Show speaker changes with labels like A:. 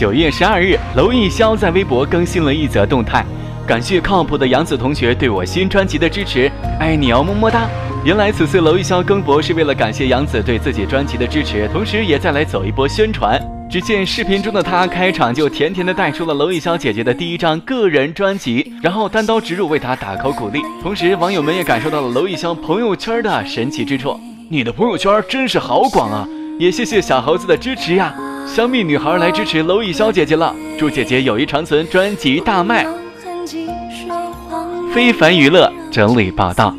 A: 九月十二日，娄艺潇在微博更新了一则动态，感谢靠谱的杨子同学对我新专辑的支持，爱你哦，么么哒。原来此次娄艺潇更博是为了感谢杨子对自己专辑的支持，同时也再来走一波宣传。只见视频中的他开场就甜甜的带出了娄艺潇姐姐的第一张个人专辑，然后单刀直入为她打 call 鼓励。同时，网友们也感受到了娄艺潇朋友圈的神奇之处。你的朋友圈真是好广啊！也谢谢小猴子的支持呀！香蜜女孩来支持娄艺潇姐姐了，祝姐姐友谊长存，专辑大卖。非凡娱乐整理报道。